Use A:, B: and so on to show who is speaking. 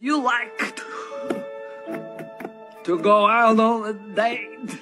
A: You like to go out on a date?